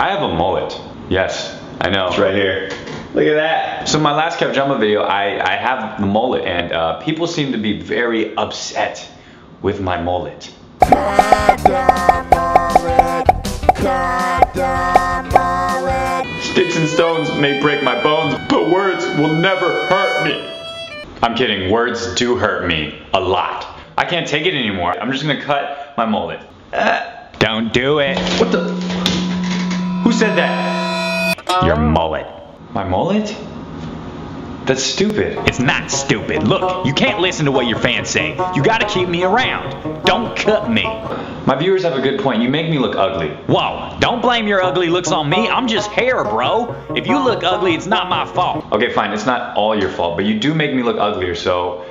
I have a mullet. Yes, I know. It's right here. Look at that. So my last KevJumba video, I, I have the mullet and uh, people seem to be very upset with my mullet. Sticks and stones may break my bones, but words will never hurt me. I'm kidding, words do hurt me a lot. I can't take it anymore. I'm just gonna cut my mullet. Uh, don't do it. What the? Who said that? Your mullet. My mullet? That's stupid. It's not stupid. Look, you can't listen to what your fans say. You gotta keep me around. Don't cut me. My viewers have a good point. You make me look ugly. Whoa, don't blame your ugly looks on me. I'm just hair, bro. If you look ugly, it's not my fault. Okay, fine. It's not all your fault, but you do make me look uglier, so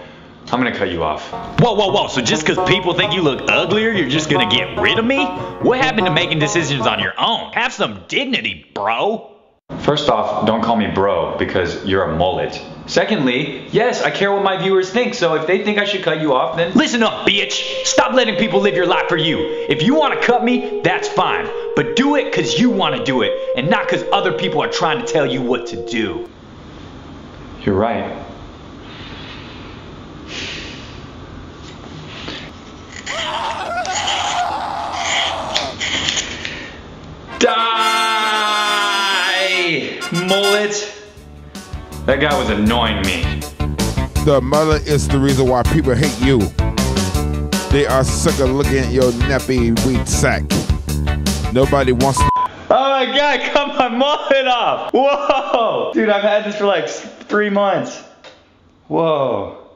I'm gonna cut you off. Whoa, whoa, whoa. So just because people think you look uglier, you're just gonna get rid of me? What happened to making decisions on your own? Have some dignity, bro. First off, don't call me bro because you're a mullet. Secondly, yes, I care what my viewers think, so if they think I should cut you off, then Listen up, bitch. Stop letting people live your life for you. If you want to cut me, that's fine. But do it because you want to do it and not because other people are trying to tell you what to do. you're right. Die! Mullet! That guy was annoying me. The mother is the reason why people hate you. They are sick of looking at your nappy wheat sack. Nobody wants to. Oh my god, cut my mullet off! Whoa! Dude, I've had this for like three months. Whoa.